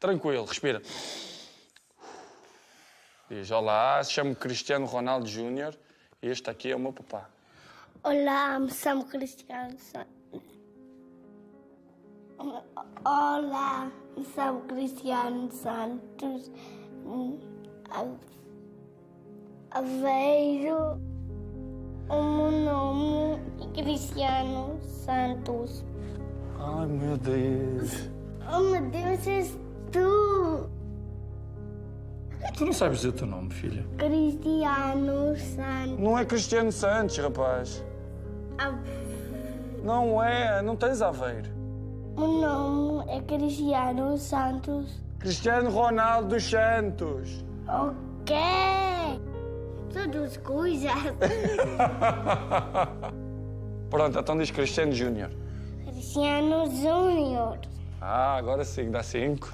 Tranquilo, respira. Diz: Olá, chamo-me Cristiano Ronaldo Júnior e este aqui é o meu papá. Olá, me chamo Cristiano Santos. Olá, me chamo Cristiano Santos. A- Aveiro. O meu nome é Cristiano Santos. Ai meu Deus. Oh meu Deus, és tu! Tu não sabes dizer o teu nome, filha? Cristiano Santos. Não é Cristiano Santos, rapaz. A- Não é, não tens Aveiro. O nome é Cristiano Santos. Cristiano Ronaldo dos Santos. Ok! São duas coisas. Pronto, então diz Cristiano Júnior. Cristiano Júnior. Ah, agora sim, dá cinco.